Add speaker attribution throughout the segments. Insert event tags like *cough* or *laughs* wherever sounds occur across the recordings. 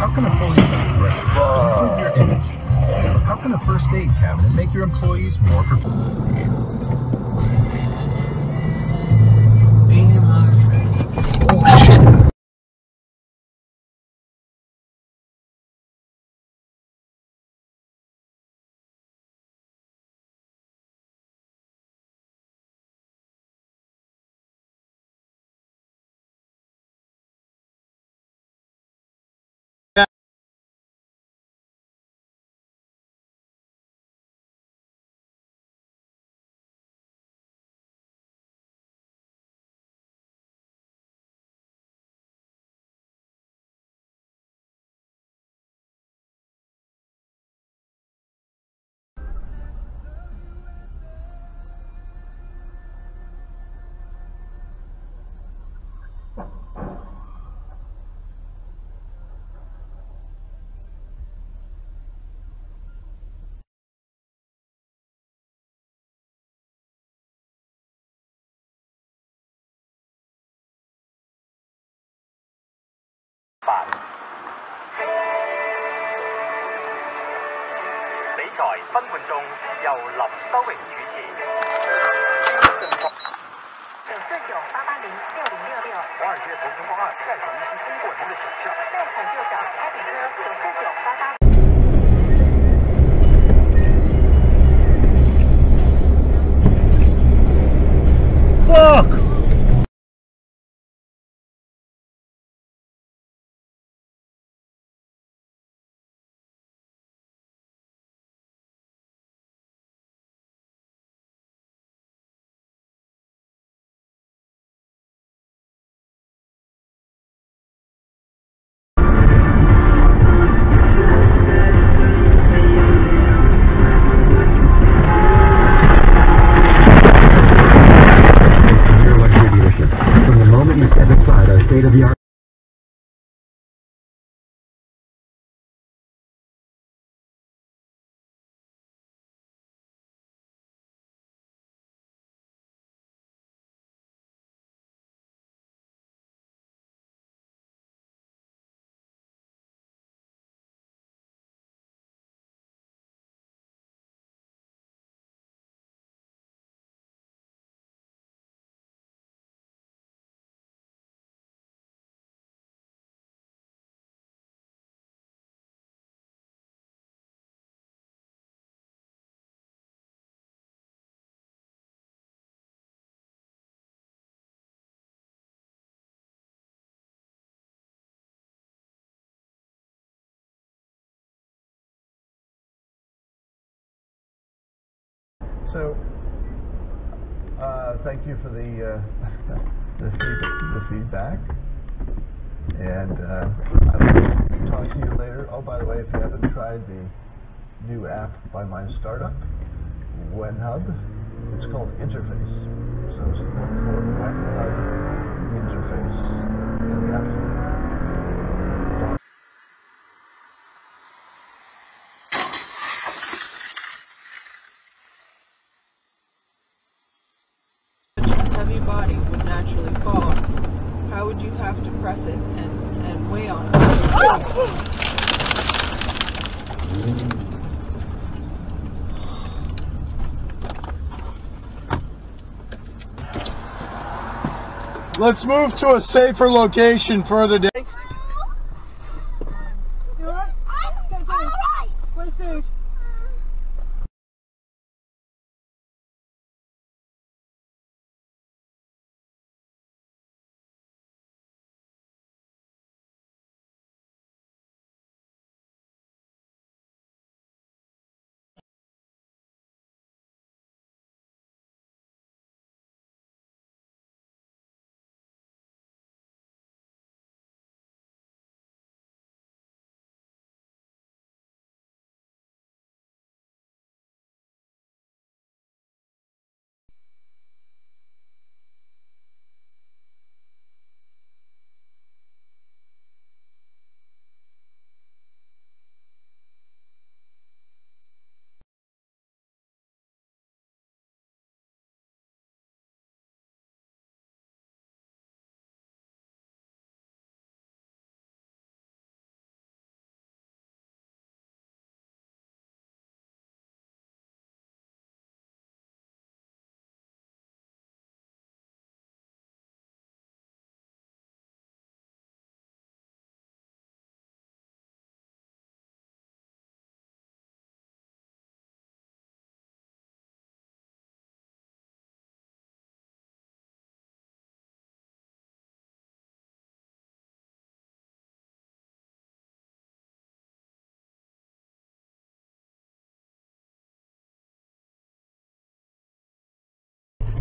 Speaker 1: How can a fully equipped restaurant improve your image? How can a first aid cabinet make your employees more professional?
Speaker 2: 办。比赛分判众由林修荣主持。
Speaker 3: 九四九八八零六零六六。
Speaker 2: 华尔街投资方案贷款已经通过您的想象。
Speaker 3: 贷款就找开比车九四九八八。
Speaker 4: Fuck. Thank you for the, uh, *laughs* the, feed, the feedback. And uh, I'll talk to you later. Oh, by the way, if you haven't tried the new app by my startup, WenHub, it's called Interface. So it's for WenHub interface in the App Store.
Speaker 5: heavy body would naturally fall, how would you have to press it and, and weigh on it?
Speaker 6: Let's move to a safer location further down.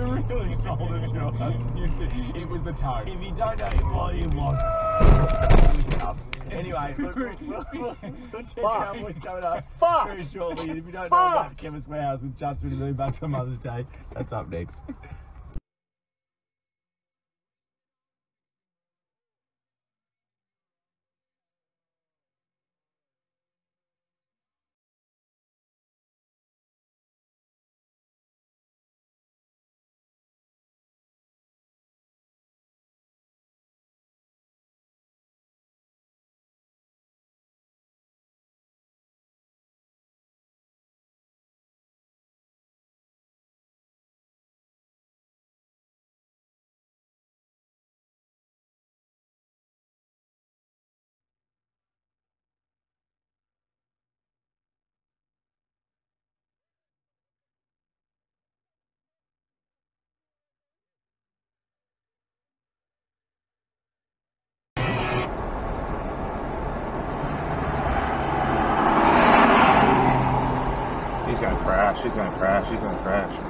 Speaker 6: You really sold it to us. It was the tone.
Speaker 7: If you don't know what it was. It was. Anyway, look, we'll, we'll, we'll, we'll check out what's coming up
Speaker 6: Fuck.
Speaker 7: very shortly. And if you don't know about Chemist Warehouse and with a million bucks on Mother's Day, that's up next.
Speaker 8: Gonna. He's gonna crash. He's gonna crash.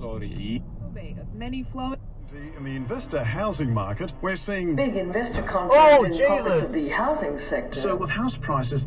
Speaker 9: Sorry.
Speaker 5: Oh, Many flowing.
Speaker 9: In the investor housing market, we're seeing
Speaker 10: Big investor
Speaker 6: Oh,
Speaker 10: confidence in
Speaker 6: Jesus.
Speaker 10: the housing sector.
Speaker 9: so with house prices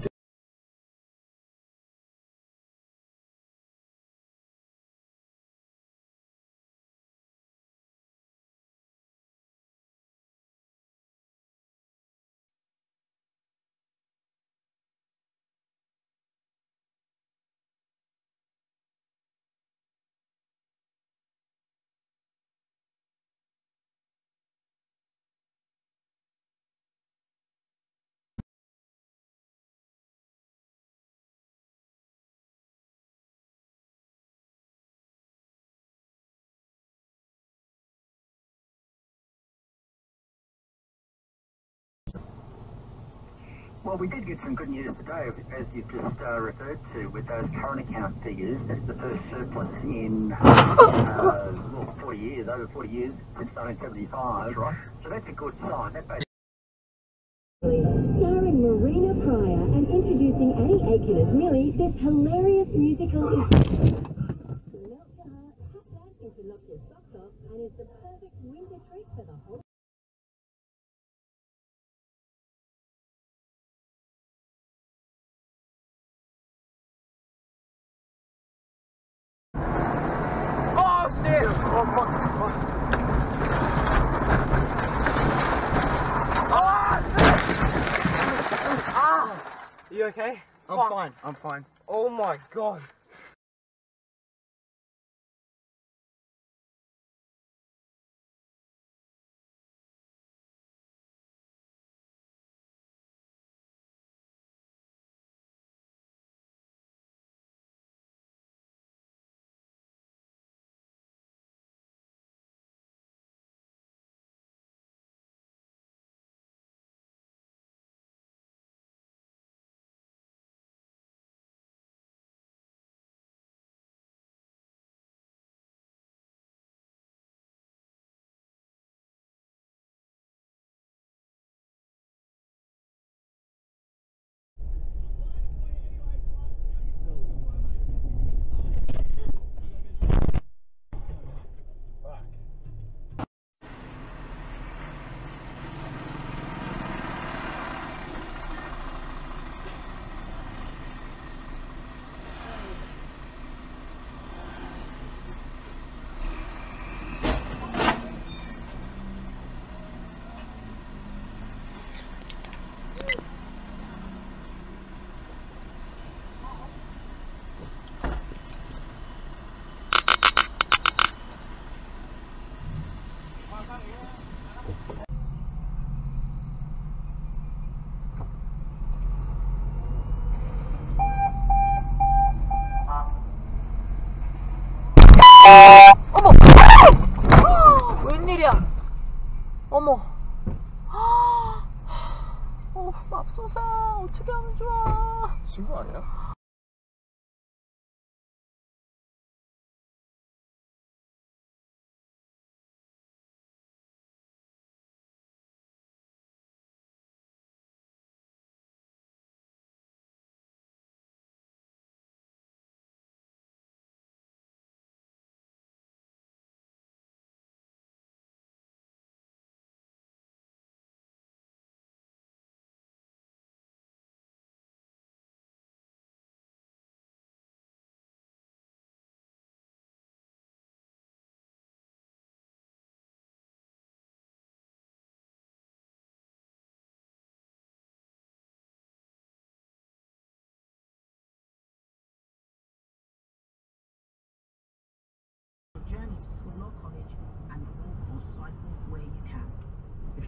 Speaker 11: Well, we did get some good news today, as you've just uh, referred to, with those current account figures. That's the first surplus in uh, well, 40 years, over 40 years, since 1975. That's right. So that's a good sign. That basically
Speaker 12: Starring Marina Prior and introducing Annie Aitken as Millie, this hilarious musical is melt your heart, tap dance into knock your socks off, and is the perfect winter treat for the whole.
Speaker 6: Oh, shit! Oh, fuck. Oh, fuck.
Speaker 7: You okay? I'm fine. I'm fine. Oh my god.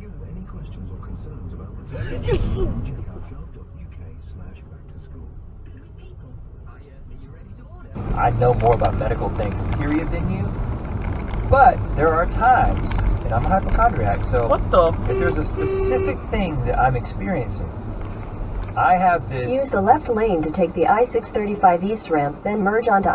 Speaker 7: If you have any questions or concerns about the technology, check out gov.uk slash back to school.
Speaker 13: I know more about medical things, period, than you. But there are times, and I'm a hypochondriac, so
Speaker 14: what the
Speaker 13: if there's a specific thing that I'm experiencing, I have this.
Speaker 15: Use the left lane to take the I-635 East ramp, then merge onto